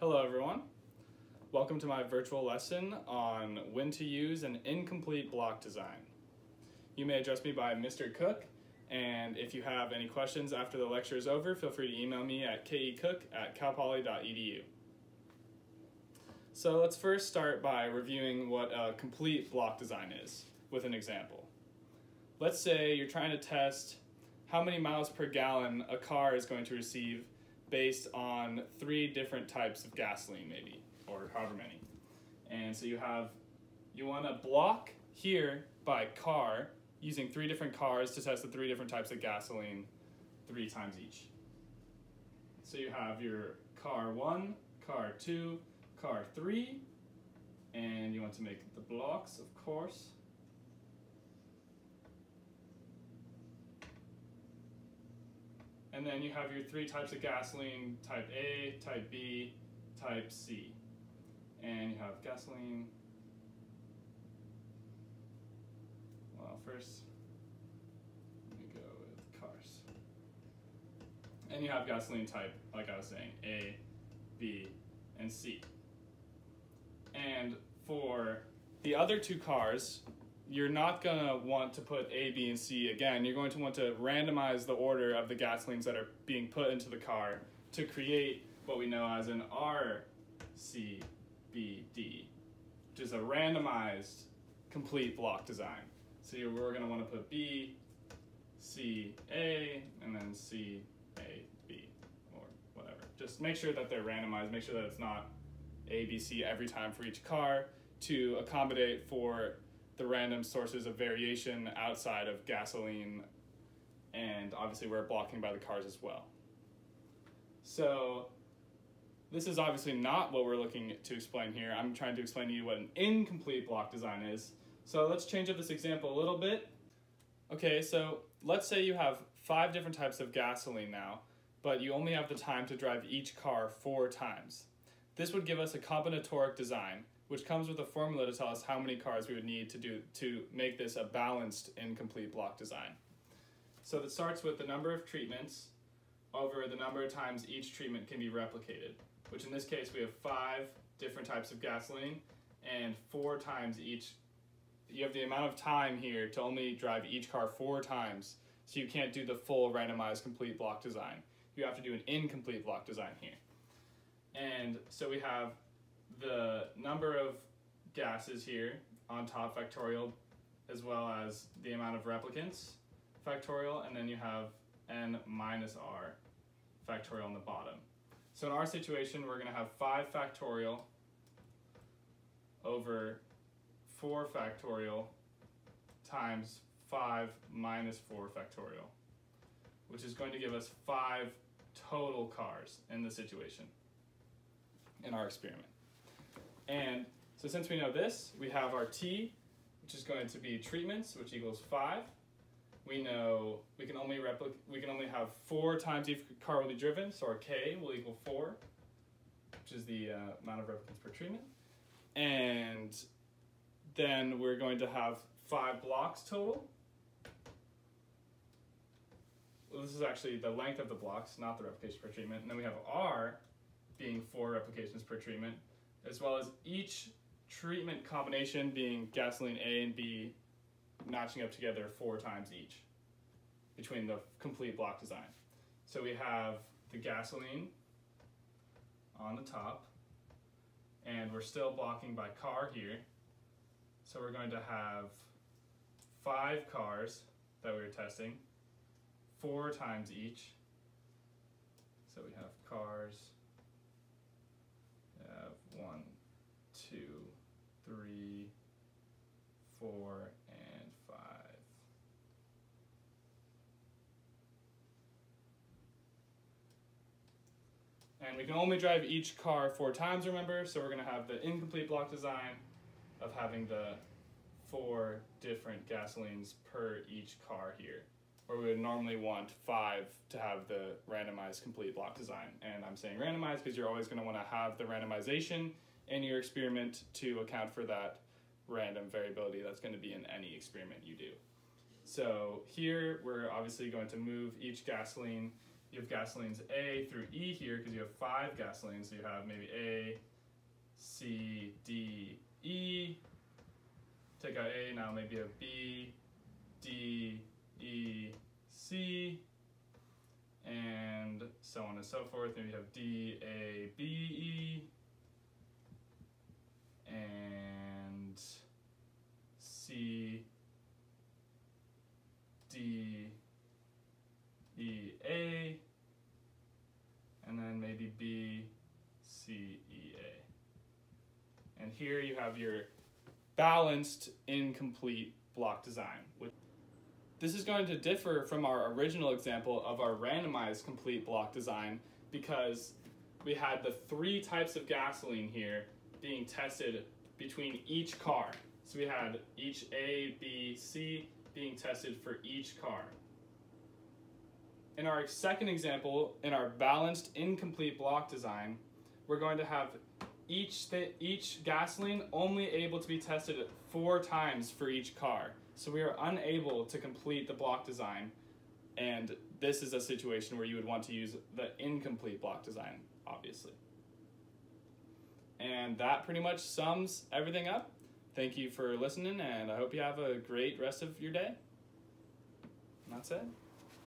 Hello everyone. Welcome to my virtual lesson on when to use an incomplete block design. You may address me by Mr. Cooke, and if you have any questions after the lecture is over, feel free to email me at kecook at calpoly.edu. So let's first start by reviewing what a complete block design is with an example. Let's say you're trying to test how many miles per gallon a car is going to receive based on three different types of gasoline maybe, or however many. And so you have, you want to block here by car using three different cars to test the three different types of gasoline three times each. So you have your car one, car two, car three, and you want to make the blocks, of course. And then you have your three types of gasoline, type A, type B, type C. And you have gasoline. Well, first, let me go with cars. And you have gasoline type, like I was saying, A, B, and C. And for the other two cars, you're not going to want to put A, B, and C again. You're going to want to randomize the order of the gasolines that are being put into the car to create what we know as an R, C, B, D, which is a randomized complete block design. So we're going to want to put B, C, A, and then C, A, B, or whatever. Just make sure that they're randomized. Make sure that it's not A, B, C every time for each car to accommodate for the random sources of variation outside of gasoline, and obviously we're blocking by the cars as well. So this is obviously not what we're looking to explain here. I'm trying to explain to you what an incomplete block design is. So let's change up this example a little bit. Okay, so let's say you have five different types of gasoline now, but you only have the time to drive each car four times. This would give us a combinatoric design, which comes with a formula to tell us how many cars we would need to do to make this a balanced incomplete block design. So that starts with the number of treatments over the number of times each treatment can be replicated, which in this case we have five different types of gasoline and four times each. You have the amount of time here to only drive each car four times, so you can't do the full randomized complete block design. You have to do an incomplete block design here. And so we have the number of gases here on top factorial as well as the amount of replicants factorial and then you have n minus r factorial on the bottom. So in our situation we're going to have 5 factorial over 4 factorial times 5 minus 4 factorial which is going to give us 5 total cars in the situation in our experiment. And so since we know this, we have our T, which is going to be treatments, which equals five. We know we can only replicate, we can only have four times each car will be driven, so our K will equal four, which is the uh, amount of replicants per treatment. And then we're going to have five blocks total. Well, this is actually the length of the blocks, not the replication per treatment. And then we have R being four replications per treatment as well as each treatment combination being gasoline A and B matching up together four times each between the complete block design. So we have the gasoline on the top, and we're still blocking by car here. So we're going to have five cars that we are testing, four times each. So we have cars, one, two, three, four, and five. And we can only drive each car four times, remember? So we're gonna have the incomplete block design of having the four different gasolines per each car here where we would normally want five to have the randomized complete block design. And I'm saying randomized because you're always going to want to have the randomization in your experiment to account for that random variability that's going to be in any experiment you do. So here we're obviously going to move each gasoline you have gasolines A through E here because you have five gasolines. So you have maybe A, C, D, E. Take out A, now maybe a B, D, E, C, and so on and so forth. Maybe you have D, A, B, E, and C, D, E, A, and then maybe B, C, E, A. And here you have your balanced incomplete block design. This is going to differ from our original example of our randomized complete block design because we had the three types of gasoline here being tested between each car. So we had each A, B, C being tested for each car. In our second example, in our balanced incomplete block design, we're going to have each, each gasoline only able to be tested four times for each car. So we are unable to complete the block design and this is a situation where you would want to use the incomplete block design, obviously. And that pretty much sums everything up. Thank you for listening, and I hope you have a great rest of your day. And that's it.